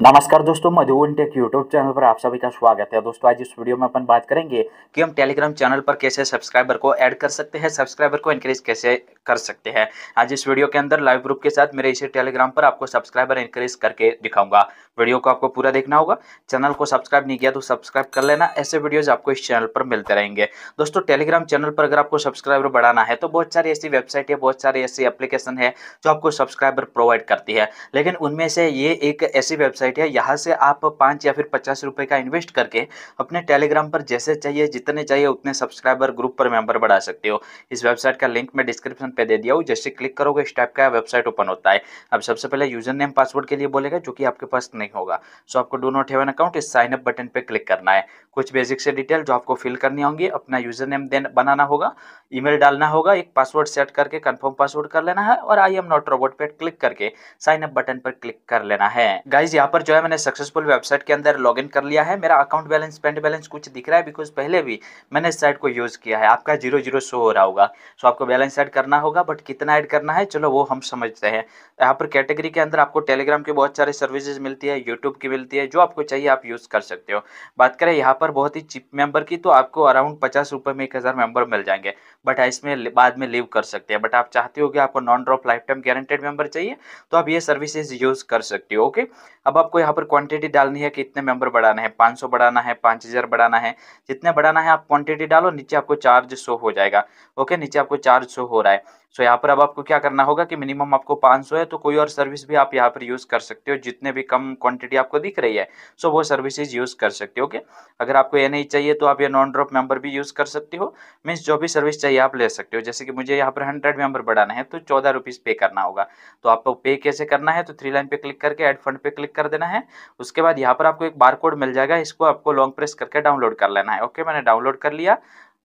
नमस्कार दोस्तों मधुवन take YouTube channel पर आप सभी का स्वागत है। दोस्तों, आज इस वीडियो में अपन बात करेंगे कि हम टेलीग्राम चैनल पर कैसे सब्सक्राइबर को ऐड कर सकते हैं सब्सक्राइबर को इंक्रीज कैसे कर सकते हैं। आज इस वीडियो के अंदर लाइव ग्रुप के साथ मेरे इसे टेलीग्राम पर आपको सब्सक्राइबर इंक्रीज करके दिखाऊँगा। वीडियो को आपको पूरा देखना होगा। चैनल को सब्सक्राइब नहीं किया तो सब्सक्राइब कर लेना। ऐसे वीडियोज़ आपको इस चैनल पर मिलते रहेंगे। दोस्तों टेलीग्राम चैनल पर अगर आपको सब्सक्राइबर बढ़ाना है तो बहुत सारी ऐसी वेबसाइट है, बहुत सारी ऐसी एप्लीकेशन है जो आपको सब्सक्राइबर प्रोवाइड करती है। लेकिन उनमें से ये एक ऐसी वेबसाइट है, यहाँ से आप पाँच या फिर पचास रुपये का इन्वेस्ट करके अपने टेलीग्राम पर जैसे चाहिए, जितने चाहिए, उतने सब्सक्राइबर ग्रुप पर मेंबर बढ़ा सकते हो। इस वेबसाइट का लिंक मैं डिस्क्रिप्शन पे दे दिया हूँ। जैसे क्लिक करोगे, इस टाइप का वेबसाइट ओपन होता है। अब सबसे पहले यूज़र नेम पासवर्ड के लिए बोलेगा, जो कि आपके पास नहीं होगा। सो आपको do not have an account इस साइन अप बटन पर क्लिक करना है। कुछ बेसिक से डिटेल जो आपको फिल करनी होंगी, अपना यूज़र नेम देन बनाना होगा ईमेल डालना होगा, एक पासवर्ड सेट करके कंफर्म पासवर्ड कर लेना है और आई एम नॉट रोबोट पे क्लिक करके साइन अप बटन पर क्लिक कर लेना है। गाइज़ यहाँ पर जो है मैंने सक्सेसफुल वेबसाइट के अंदर लॉग कर लिया है। मेरा अकाउंट बैलेंस स्पेंड बैलेंस कुछ दिख रहा है बिकॉज़ पहले भी मैंने इस साइट को यूज़ किया है। आपका ज़ीरो ज़ीरो शो हो रहा होगा। सो आपको बैलेंस ऐड करना होगा बट कितना ऐड करना है, चलो वो हम समझते हैं। यहाँ पर कैटेगरी के अंदर आपको टेलीग्राम की बहुत सारी सर्विसेज़ मिलती है यूट्यूब की मिलती है, जो आपको चाहिए आप यूज़ कर सकते हो। बात करें यहाँ पर बहुत ही चिप मेंबर की तो आपको अराउंड पचास रुपये में एक हज़ार मेंबर मिल जाएँगे। बट इसमें बाद में लीव कर सकते हैं। बट आप चाहते हो कि आपको non drop life time guaranteed member चाहिए तो आप ये सर्विसेज़ यूज़ कर सकते हो ओके अब आपको यहाँ पर क्वांटिटी डालनी है कि इतने मेंबर बढ़ाना है, पाँच बढ़ाना है, पाँच बढ़ाना है। जितने बढ़ाना है, आप क्वांटिटी डालो, नीचे आपको चार्ज शो हो जाएगा ओके नीचे आपको चार्ज शो हो रहा है। सो यहाँ पर अब आपको क्या करना होगा कि मिनिमम आपको 500 है तो कोई और सर्विस भी आप यहाँ पर यूज़ कर सकते हो, जितने भी कम क्वांटिटी आपको दिख रही है। सो वो सर्विसेज़ यूज़ कर सकते हो ओके अगर आपको ये नहीं चाहिए तो आप ये नॉन ड्रॉप मेंबर भी यूज़ कर सकते हो। मीन्स जो भी सर्विस चाहिए आप ले सकते हो। जैसे कि मुझे यहाँ पर हंड्रेड मेंबर बढ़ाना है तो चौदह रुपीज़ पे करना होगा। तो आपको पे कैसे करना है? तो थ्री लाइन पे क्लिक करके एड फंड पे क्लिक कर देना है। उसके बाद यहाँ पर आपको एक बार मिल जाएगा। इसको आपको लॉन्ग प्रेस करके डाउनलोड कर लेना है। ओके मैंने डाउनलोड कर लिया।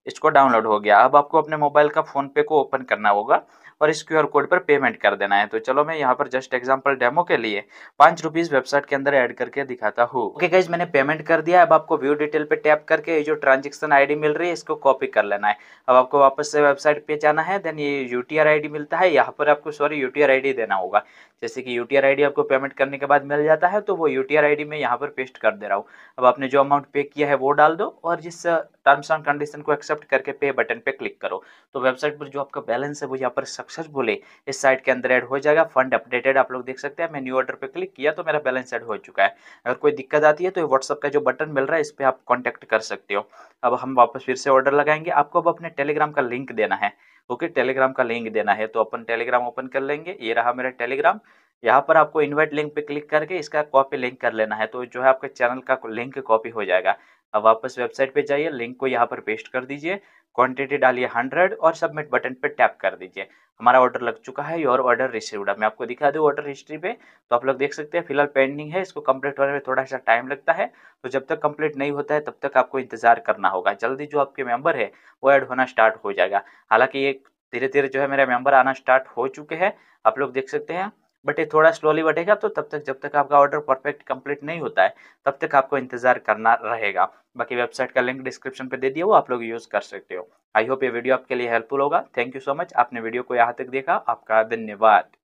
इसको डाउनलोड हो गया। अब आपको अपने मोबाइल का फ़ोन पे को ओपन करना होगा और इस QR कोड पर पेमेंट कर देना है। तो चलो मैं यहाँ पर जस्ट एग्जांपल डेमो के लिए पाँच रुपीज़ वेबसाइट के अंदर ऐड करके दिखाता हूँ। ओके गाइज़ मैंने पेमेंट कर दिया। अब आपको व्यू डिटेल पे टैप करके ये जो ट्रांजेक्शन आईडी मिल रही है, इसको कॉपी कर लेना है। अब आपको वापस से वेबसाइट पे जाना है, देन ये यू टी मिलता है। यहाँ पर आपको, सॉरी यू टी देना होगा। जैसे कि यू टी आपको पेमेंट करने के बाद मिल जाता है तो वो यू टी में यहाँ पर पेस्ट कर दे रहा हूँ। अब आपने जो अमाउंट पे किया है, वो डाल दो और जिस टर्म्स एंड कंडीशन को एक्सेप्ट करके पे बटन पे क्लिक करो। तो वेबसाइट पर जो आपका बैलेंस है, वो यहाँ पर सक्सेसफुल है इस साइट के अंदर ऐड हो जाएगा। फंड अपडेटेड, आप लोग देख सकते हैं। मैं न्यू ऑर्डर पे क्लिक किया तो मेरा बैलेंस ऐड हो चुका है। अगर कोई दिक्कत आती है तो व्हाट्सअप का जो बटन मिल रहा है, इस पर आप कॉन्टैक्ट कर सकते हो। अब हम वापस फिर से ऑर्डर लगाएँगे। आपको अब अपने टेलीग्राम का लिंक देना है। ओके, टेलीग्राम का लिंक देना है। तो अपन टेलीग्राम ओपन कर लेंगे। ये रहा मेरा टेलीग्राम। यहाँ पर आपको इनवाइट लिंक पे क्लिक करके इसका कॉपी लिंक कर लेना है। तो जो है आपके चैनल का लिंक कॉपी हो जाएगा। अब वापस वेबसाइट पे जाइए, लिंक को यहाँ पर पेस्ट कर दीजिए क्वांटिटी डालिए हंड्रेड और सबमिट बटन पे टैप कर दीजिए। हमारा ऑर्डर लग चुका है योर ऑर्डर रिसीव्ड मैं आपको दिखा दूँ ऑर्डर हिस्ट्री पे तो आप लोग देख सकते हैं, फ़िलहाल पेंडिंग है, इसको कंप्लीट होने में थोड़ा सा टाइम लगता है। तो जब तक कंप्लीट नहीं होता है, तब तक आपको इंतज़ार करना होगा। जल्दी जो आपके मेंबर है, वो ऐड होना स्टार्ट हो जाएगा। हालाँकि ये धीरे धीरे जो है, मेरे मेंबर आना स्टार्ट हो चुके हैं। आप लोग देख सकते हैं बट ये थोड़ा स्लोली बढ़ेगा तो तब तक जब तक आपका ऑर्डर परफेक्ट कंप्लीट नहीं होता है, तब तक आपको इंतज़ार करना रहेगा। बाकी वेबसाइट का लिंक डिस्क्रिप्शन पे दे दिया वो आप लोग यूज़ कर सकते हो। आई होप ये वीडियो आपके लिए हेल्पफुल होगा। थैंक यू सो मच आपने वीडियो को यहाँ तक देखा। आपका धन्यवाद।